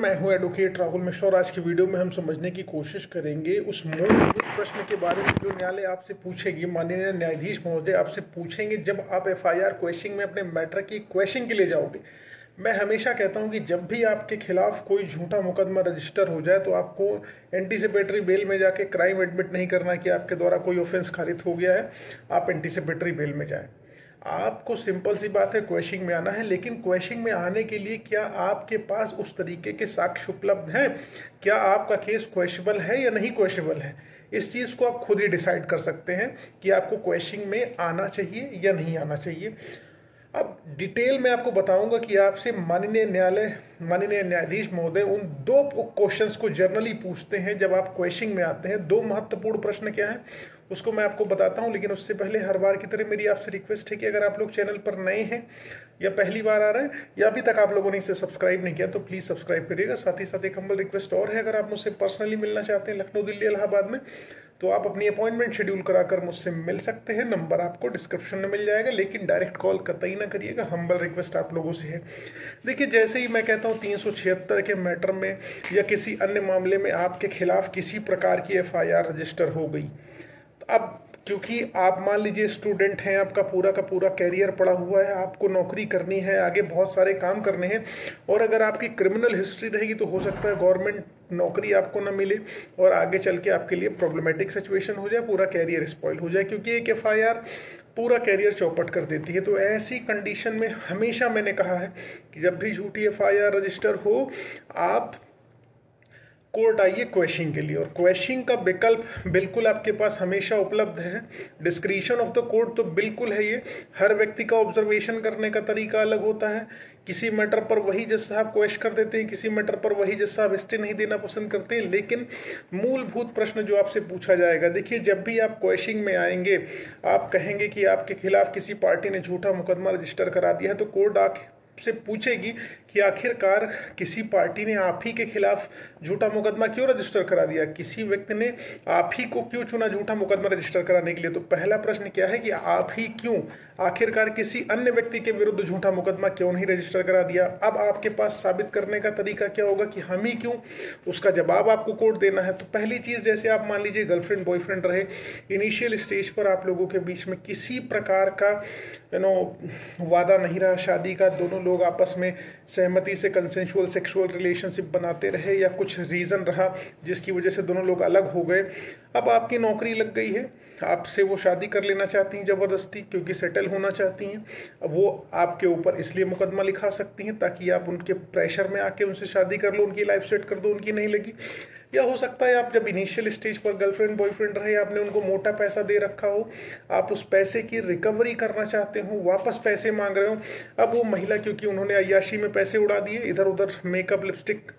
मैं हूँ एडवोकेट राहुल मिश्रा और आज की वीडियो में हम समझने की कोशिश करेंगे उस मूलभूत प्रश्न के बारे में जो न्यायालय आपसे पूछेगी, माननीय न्यायाधीश महोदय आपसे पूछेंगे जब आप एफआईआर क्वेश्चन में अपने मैटर की क्वेश्चन के लिए जाओगे। मैं हमेशा कहता हूँ कि जब भी आपके खिलाफ कोई झूठा मुकदमा रजिस्टर हो जाए तो आपको एंटीसिपेटरी बेल में जाके क्राइम एडमिट नहीं करना कि आपके द्वारा कोई ऑफेंस खारिज हो गया है। आप एंटीसिपेटरी बेल में जाएँ। आपको सिंपल सी बात है क्वेश्चन में आना है, लेकिन क्वेश्चन में आने के लिए क्या आपके पास उस तरीके के साक्ष्य उपलब्ध हैं? क्या आपका केस क्वेश्चबल है या नहीं क्वेश्चबल है? इस चीज़ को आप खुद ही डिसाइड कर सकते हैं कि आपको क्वेश्चन में आना चाहिए या नहीं आना चाहिए। अब डिटेल में आपको बताऊँगा कि आपसे माननीय न्यायालय, माननीय न्यायाधीश महोदय उन दो क्वेश्चंस को जर्नली पूछते हैं जब आप क्वेश्चन में आते हैं। दो महत्वपूर्ण प्रश्न क्या है, उसको मैं आपको बताता हूँ, लेकिन उससे पहले हर बार की तरह मेरी आपसे रिक्वेस्ट है कि अगर आप लोग चैनल पर नए हैं या पहली बार आ रहे हैं या अभी तक आप लोगों ने इसे सब्सक्राइब नहीं किया तो प्लीज़ सब्सक्राइब करिएगा। साथ ही साथ एक हम्बल रिक्वेस्ट और है, अगर आप मुझसे पर्सनली मिलना चाहते हैं लखनऊ, दिल्ली, इलाहाबाद में तो आप अपनी अपॉइंटमेंट शेड्यूल करा कर मुझसे मिल सकते हैं। नंबर आपको डिस्क्रिप्शन में मिल जाएगा, लेकिन डायरेक्ट कॉल कतई ना करिएगा। हम्बल रिक्वेस्ट आप लोगों से है। देखिए, जैसे ही मैं कहता हूँ तीन सौ छिहत्तर के मैटर में या किसी अन्य मामले में आपके खिलाफ किसी प्रकार की एफआईआर रजिस्टर हो गई, अब क्योंकि आप मान लीजिए स्टूडेंट हैं, आपका पूरा का पूरा कैरियर पड़ा हुआ है, आपको नौकरी करनी है, आगे बहुत सारे काम करने हैं और अगर आपकी क्रिमिनल हिस्ट्री रहेगी तो हो सकता है गवर्नमेंट नौकरी आपको ना मिले और आगे चल के आपके लिए प्रॉब्लमेटिक सिचुएशन हो जाए, पूरा कैरियर स्पॉइल हो जाए क्योंकि एक एफआईआर पूरा कैरियर चौपट कर देती है। तो ऐसी कंडीशन में हमेशा मैंने कहा है कि जब भी झूठी एफआईआर रजिस्टर हो, आप कोर्ट आइए क्वेश्चन के लिए। और क्वेश्चन का विकल्प बिल्कुल आपके पास हमेशा उपलब्ध है। डिस्क्रिप्शन ऑफ़ द कोर्ट तो बिल्कुल है ये। हर व्यक्ति का ऑब्जर्वेशन करने का तरीका अलग होता है। किसी मैटर पर वही जज साहब क्वेश्चन कर देते हैं, किसी मैटर पर वही जज साहब स्टे नहीं देना पसंद करते हैं। लेकिन मूलभूत प्रश्न जो आपसे पूछा जाएगा, देखिए जब भी आप क्वेश्चन में आएँगे, आप कहेंगे कि आपके खिलाफ किसी पार्टी ने झूठा मुकदमा रजिस्टर करा दिया है तो कोर्ट आके से पूछेगी कि आखिरकार किसी पार्टी ने आप ही के खिलाफ झूठा मुकदमा क्यों रजिस्टर करा दिया? किसी व्यक्ति ने आप ही को क्यों चुना झूठा मुकदमा रजिस्टर कराने के लिए? तो पहला प्रश्न क्या है कि आप ही क्यों आखिरकार किसी अन्य व्यक्ति के विरुद्ध झूठा मुकदमा क्यों नहीं रजिस्टर करा दिया? अब आपके पास साबित करने का तरीका क्या होगा कि हम ही क्यों उसका जवाब आपको कोर्ट देना है? तो पहली चीज़, जैसे आप मान लीजिए गर्लफ्रेंड, बॉयफ्रेंड रहे, इनिशियल स्टेज पर आप लोगों के बीच में किसी प्रकार का यू नो वादा नहीं रहा, शादी का, दोनों लोग आपस में सहमति से कंसेंशुअल सेक्सुअल रिलेशनशिप बनाते रहे या कुछ रीज़न रहा जिसकी वजह से दोनों लोग अलग हो गए। अब आपकी नौकरी लग गई है। आपसे वो शादी कर लेना चाहती हैं ज़बरदस्ती क्योंकि सेटल होना चाहती हैं। अब वो आपके ऊपर इसलिए मुकदमा लिखा सकती हैं ताकि आप उनके प्रेशर में आके उनसे शादी कर लो, उनकी लाइफ सेट कर दो, उनकी नहीं लगी। या हो सकता है आप जब इनिशियल स्टेज पर गर्लफ्रेंड बॉयफ्रेंड रहे, आपने उनको मोटा पैसा दे रखा हो, आप उस पैसे की रिकवरी करना चाहते हो, वापस पैसे मांग रहे हो, अब वो महिला, क्योंकि उन्होंने अयाशी में पैसे उड़ा दिए इधर उधर मेकअप लिपस्टिक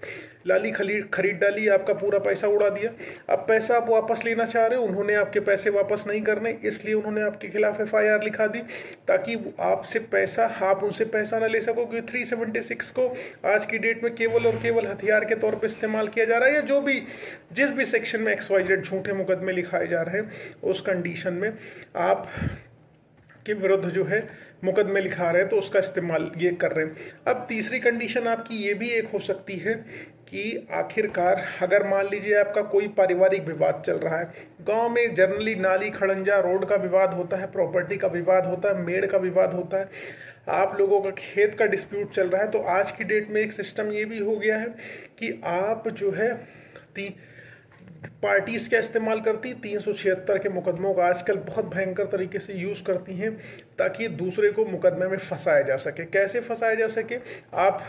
लाली खरीद खरीद डाली, आपका पूरा पैसा उड़ा दिया। अब पैसा आप वापस लेना चाह रहे हो, उन्होंने आपके पैसे वापस नहीं करने, इसलिए उन्होंने आपके खिलाफ एफआईआर लिखा दी, ताकि आपसे पैसा, आप उनसे पैसा ना ले सको, क्योंकि थ्री सेवेंटी सिक्स को आज की डेट में केवल और केवल हथियार के तौर पर इस्तेमाल किया जा रहा है, या जो भी, जिस भी सेक्शन में एक्स वाई जेड झूठे मुकदमे लिखाए जा रहे हैं, उस कंडीशन में आप के विरुद्ध जो है मुकदमे लिखा रहे हैं तो उसका इस्तेमाल ये कर रहे हैं। अब तीसरी कंडीशन आपकी ये भी एक हो सकती है कि आखिरकार, अगर मान लीजिए आपका कोई पारिवारिक विवाद चल रहा है, गाँव में जनरली नाली, खड़ंजा, रोड का विवाद होता है प्रॉपर्टी का विवाद होता है, मेड़ का विवाद होता है, आप लोगों का खेत का डिस्प्यूट चल रहा है तो आज की डेट में एक सिस्टम ये भी हो गया है कि आप जो है पार्टीज़ का इस्तेमाल करती, तीन सौ छिहत्तर के मुकदमों का आजकल बहुत भयंकर तरीके से यूज़ करती हैं, ताकि दूसरे को मुकदमे में फंसाया जा सके। कैसे फंसाया जा सके? आप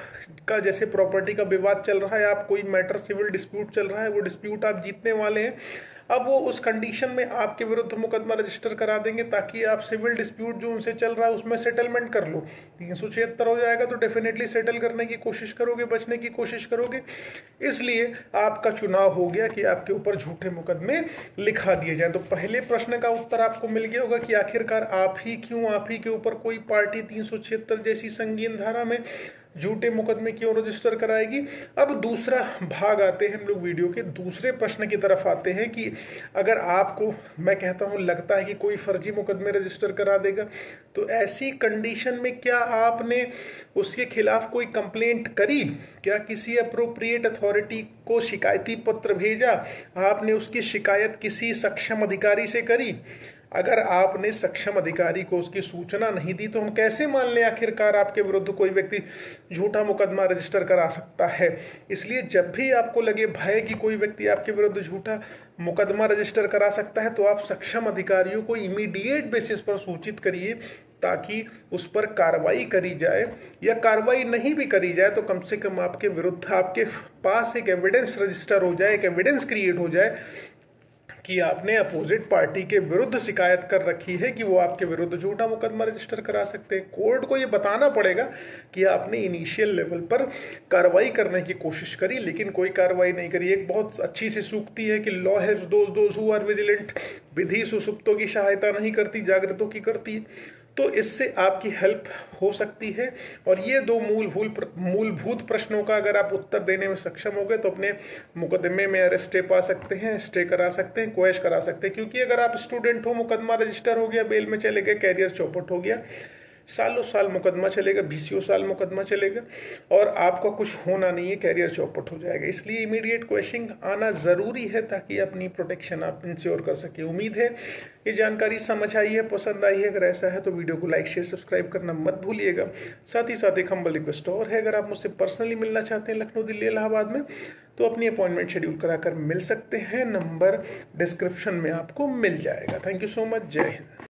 का जैसे प्रॉपर्टी का विवाद चल रहा है, आप कोई मैटर सिविल डिस्प्यूट चल रहा है, वो डिस्प्यूट आप जीतने वाले हैं अब वो उस कंडीशन में आपके विरुद्ध मुकदमा रजिस्टर करा देंगे ताकि आप सिविल डिस्प्यूट जो उनसे चल रहा है उसमें सेटलमेंट कर लो। तीन सौ छिहत्तर हो जाएगा तो डेफिनेटली सेटल करने की कोशिश करोगे, बचने की कोशिश करोगे। इसलिए आपका चुनाव हो गया कि आपके ऊपर झूठे मुकदमे लिखा दिए जाए। तो पहले प्रश्न का उत्तर आपको मिल गया होगा कि आखिरकार आप ही क्यों, आप ही के ऊपर कोई पार्टी तीन सौ छिहत्तर जैसी संगीन धारा में झूठे मुकदमे क्यों रजिस्टर कराएगी। अब दूसरा भाग आते हैं हम लोग वीडियो के। दूसरे प्रश्न की तरफ़ आते हैं कि अगर आपको, मैं कहता हूँ, लगता है कि कोई फर्जी मुकदमे रजिस्टर करा देगा तो ऐसी कंडीशन में क्या आपने उसके खिलाफ कोई कंप्लेंट करी? क्या किसी अप्रोप्रिएट अथॉरिटी को शिकायती पत्र भेजा? आपने उसकी शिकायत किसी सक्षम अधिकारी से करी? अगर आपने सक्षम अधिकारी को उसकी सूचना नहीं दी तो हम कैसे मान लें आखिरकार आपके विरुद्ध कोई व्यक्ति झूठा मुकदमा रजिस्टर करा सकता है? इसलिए जब भी आपको लगे भय कि कोई व्यक्ति आपके विरुद्ध झूठा मुकदमा रजिस्टर करा सकता है तो आप सक्षम अधिकारियों को इमीडिएट बेसिस पर सूचित करिए ताकि उस पर कार्रवाई करी जाए। या कार्रवाई नहीं भी करी जाए तो कम से कम आपके विरुद्ध आपके पास एक एविडेंस रजिस्टर हो जाए, एक एविडेंस क्रिएट हो जाए कि आपने अपोजिट पार्टी के विरुद्ध शिकायत कर रखी है कि वो आपके विरुद्ध झूठा मुकदमा रजिस्टर करा सकते हैं। कोर्ट को ये बताना पड़ेगा कि आपने इनिशियल लेवल पर कार्रवाई करने की कोशिश करी, लेकिन कोई कार्रवाई नहीं करी। एक बहुत अच्छी सी सूक्ति है कि law has those those who are vigilant विधि सुसुप्तों की सहायता नहीं करती, जागृतों की करती है। तो इससे आपकी हेल्प हो सकती है। और ये दो मूलभूत मूलभूत प्रश्नों का अगर आप उत्तर देने में सक्षम हो गए तो अपने मुकदमे में अरेस्टे पा सकते हैं स्टे करा सकते हैं क्वेश करा सकते हैं। क्योंकि अगर आप स्टूडेंट हो, मुकदमा रजिस्टर हो गया बेल में चले गए कैरियर चौपट हो गया सालों साल मुकदमा चलेगा, बीसियों साल मुकदमा चलेगा और आपका कुछ होना नहीं है कैरियर चौपट हो जाएगा। इसलिए इमीडिएट क्वेश्चन आना ज़रूरी है ताकि अपनी प्रोटेक्शन आप इंश्योर कर सके। उम्मीद है ये जानकारी समझ आई है, पसंद आई है। अगर ऐसा है तो वीडियो को लाइक शेयर सब्सक्राइब करना मत भूलिएगा। साथ ही साथ एक हम्बल रिक्वेस्ट और है, अगर आप मुझसे पर्सनली मिलना चाहते हैं लखनऊ, दिल्ली, इलाहाबाद में तो अपनी अपॉइंटमेंट शेड्यूल कराकर मिल सकते हैं। नंबर डिस्क्रिप्शन में आपको मिल जाएगा। थैंक यू सो मच जय हिंद।